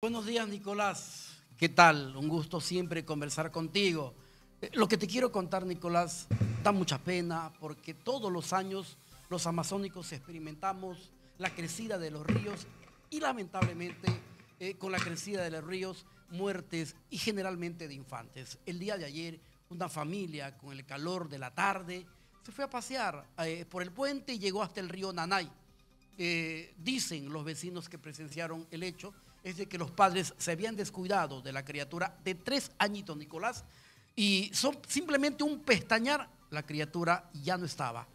Buenos días, Nicolás. ¿Qué tal? Un gusto siempre conversar contigo. Eh, lo que te quiero contar, Nicolás, da mucha pena porque todos los años los amazónicos experimentamos la crecida de los ríos y lamentablemente eh, con la crecida de los ríos muertes y generalmente de infantes. El día de ayer una familia con el calor de la tarde se fue a pasear eh, por el puente y llegó hasta el río Nanay. dicen los vecinos que presenciaron el hecho es de que los padres se habían descuidado de la criatura de tres añitos, Nicolás, y son simplemente un pestañar, la criatura ya no estaba.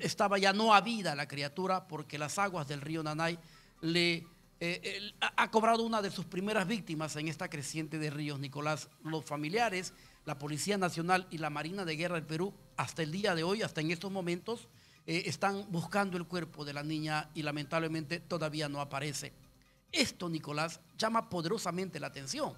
Estaba ya no habida la criatura porque las aguas del río Nanay le eh, ha cobrado una de sus primeras víctimas en esta creciente de ríos, Nicolás. Los familiares, la Policía Nacional y la Marina de Guerra del Perú, hasta el día de hoy, hasta en estos momentos, eh, están buscando el cuerpo de la niña y lamentablemente todavía no aparece. Esto, Nicolás, llama poderosamente la atención,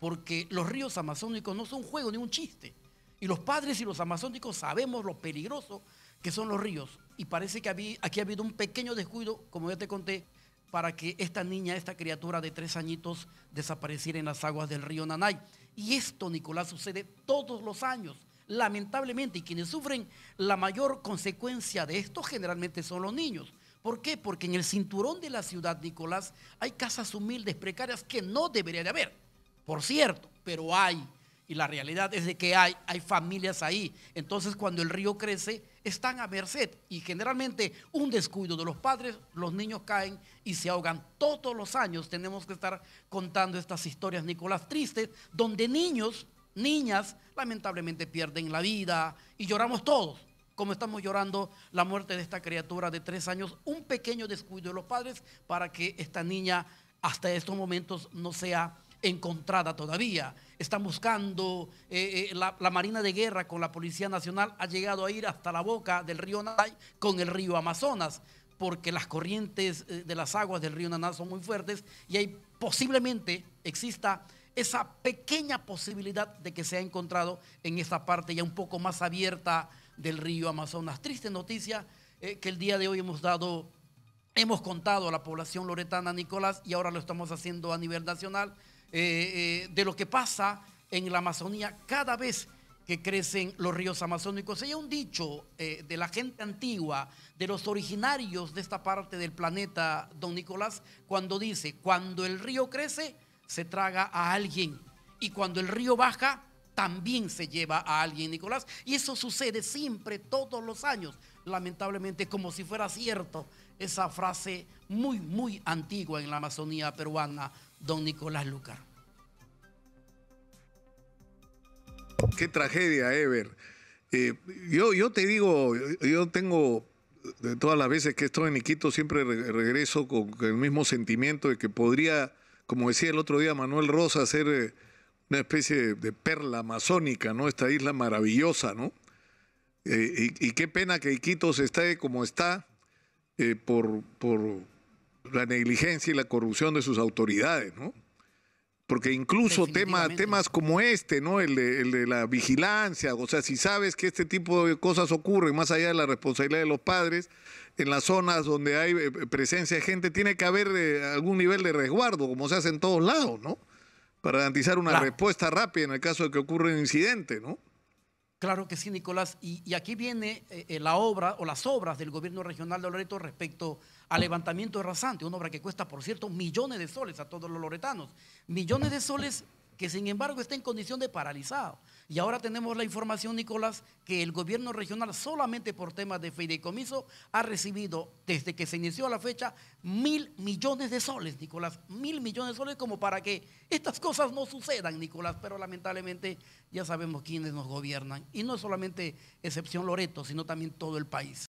porque los ríos amazónicos no son juego ni un chiste. Y los padres y los amazónicos sabemos lo peligroso que son los ríos. Y parece que aquí ha habido un pequeño descuido, como ya te conté, para que esta niña, esta criatura de tres añitos, desapareciera en las aguas del río Nanay. Y esto, Nicolás, sucede todos los años, lamentablemente. Y quienes sufren la mayor consecuencia de esto generalmente son los niños. ¿Por qué? Porque en el cinturón de la ciudad, Nicolás, hay casas humildes, precarias, que no debería de haber. Por cierto, pero hay. Y la realidad es de que hay, hay familias ahí. Entonces, cuando el río crece, están a merced. Y generalmente un descuido de los padres, los niños caen y se ahogan. Todos los años tenemos que estar contando estas historias, Nicolás, tristes, donde niños, niñas, lamentablemente pierden la vida y lloramos todos como estamos llorando la muerte de esta criatura de tres años, un pequeño descuido de los padres para que esta niña hasta estos momentos no sea encontrada todavía. Están buscando, eh, eh, la, Marina de Guerra con la Policía Nacional ha llegado a ir hasta la boca del río Nanay con el río Amazonas, porque las corrientes eh, de las aguas del río Nanay son muy fuertes y hay posiblemente exista esa pequeña posibilidad de que sea encontrado en esta parte ya un poco más abierta del río Amazonas. Triste noticia eh, que el día de hoy hemos dado, hemos contado a la población loretana, Nicolás, y ahora lo estamos haciendo a nivel nacional, eh, eh, de lo que pasa en la Amazonía cada vez que crecen los ríos amazónicos. Hay un dicho de la gente antigua, de los originarios de esta parte del planeta, don Nicolás, cuando dice, cuando el río crece, se traga a alguien, y cuando el río baja, también se lleva a alguien, Nicolás. Y eso sucede siempre, todos los años, lamentablemente, como si fuera cierto esa frase muy, muy antigua en la Amazonía peruana, don Nicolás Lucar. Qué tragedia, Ever. Eh, yo, yo te digo, yo tengo, de todas las veces que estoy en Iquito, siempre regreso con el mismo sentimiento de que podría, como decía el otro día Manuel Rosa, ser... Una especie de perla amazónica, ¿no? Esta isla maravillosa, ¿no? Eh, y, qué pena que Iquitos esté como está eh, por, por la negligencia y la corrupción de sus autoridades, ¿no? Porque incluso temas como este, ¿no? El de, el de, la vigilancia, o sea, si sabes que este tipo de cosas ocurren más allá de la responsabilidad de los padres, en las zonas donde hay eh, presencia de gente, tiene que haber algún nivel de resguardo, como se hace en todos lados, ¿no? Para garantizar una respuesta rápida en el caso de que ocurra un incidente, ¿no? Claro que sí, Nicolás. Y, aquí viene eh, eh, la obra o las obras del gobierno regional de Loreto respecto al levantamiento de rasante, una obra que cuesta, por cierto, millones de soles a todos los loretanos. Millones de soles que sin embargo está en condición de paralizado. Y ahora tenemos la información, Nicolás, que el gobierno regional solamente por temas de fideicomiso ha recibido desde que se inició la fecha mil millones de soles, Nicolás, mil millones de soles como para que estas cosas no sucedan, Nicolás, pero lamentablemente ya sabemos quiénes nos gobiernan. Y no es solamente excepción Loreto, sino también todo el país.